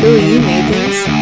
Billy, you made this?